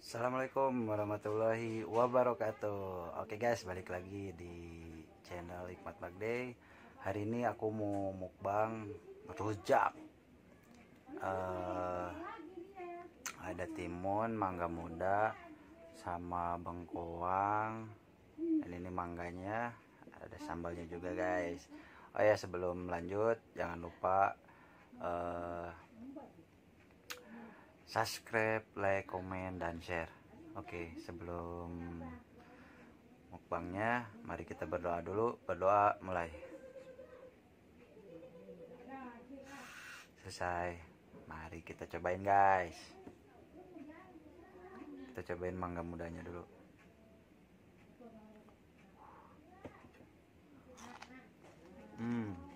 Assalamualaikum warahmatullahi wabarakatuh. Oke guys balik lagi di channel Hikmat Bagday Hari ini aku mau mukbang rujak. Uh, Ada timun, mangga muda Sama bengkoang. Dan ini mangganya Ada sambalnya juga guys. Oh ya sebelum lanjut Jangan lupa uh, subscribe, like, komen, dan share. Oke, sebelum mukbangnya, mari kita berdoa dulu. Berdoa mulai. Selesai. Mari kita cobain, guys. Kita cobain mangga mudanya dulu. Hmm.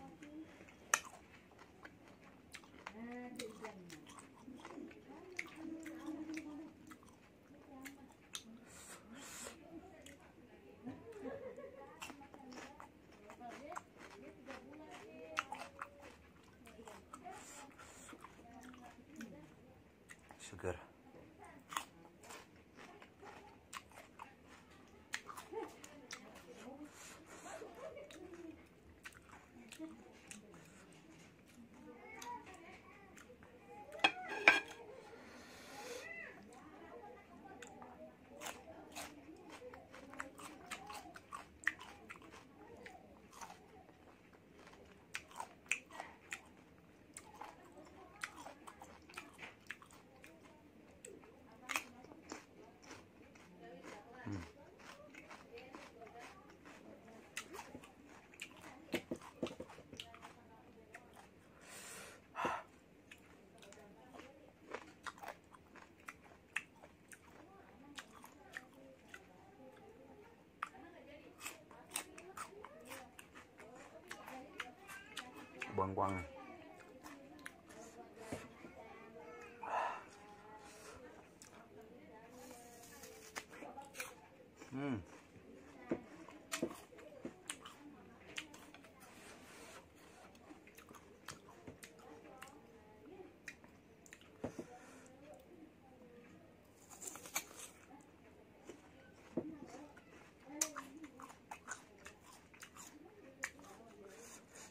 Buang-buang hmm.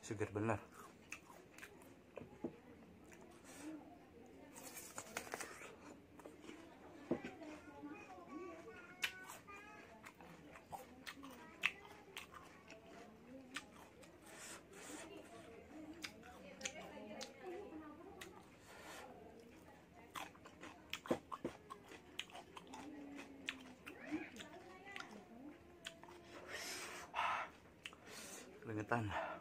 Segar benar done.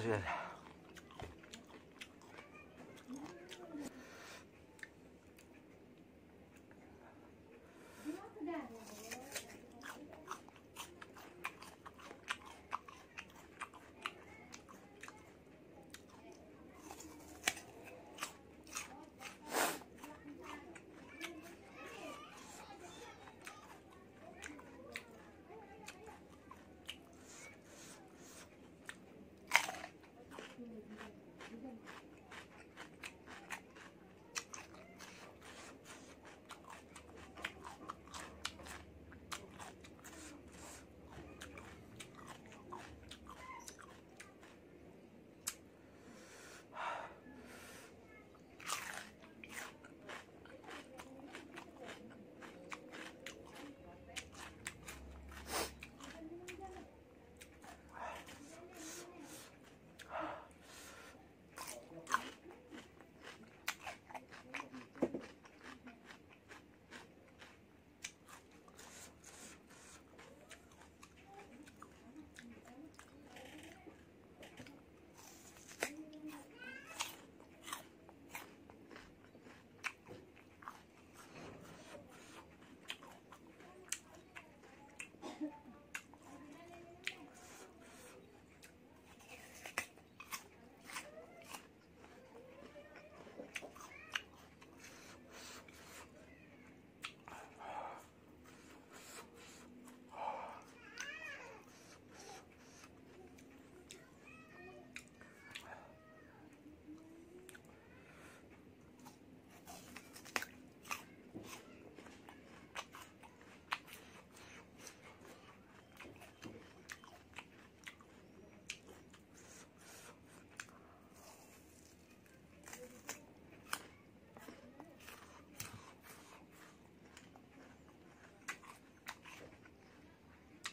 Pedas guys.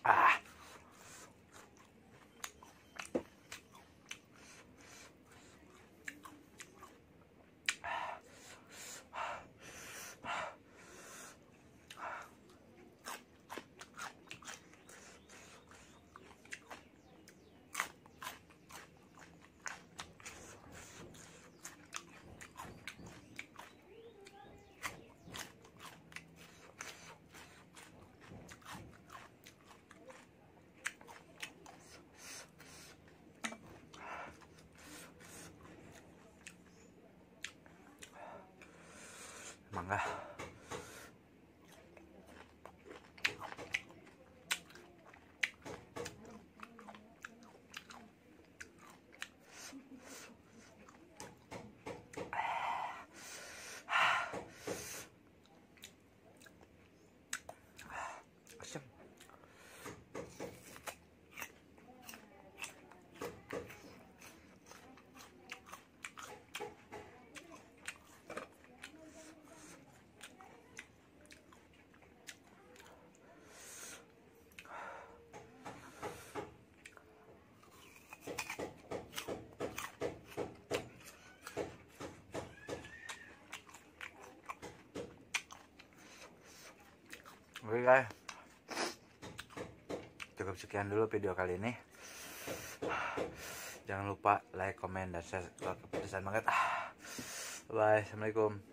Ah. Mangga Asam. Oke guys. Cukup sekian dulu video kali ini. Jangan lupa like, komen, dan share Kalau kepedesan banget. Bye, Assalamualaikum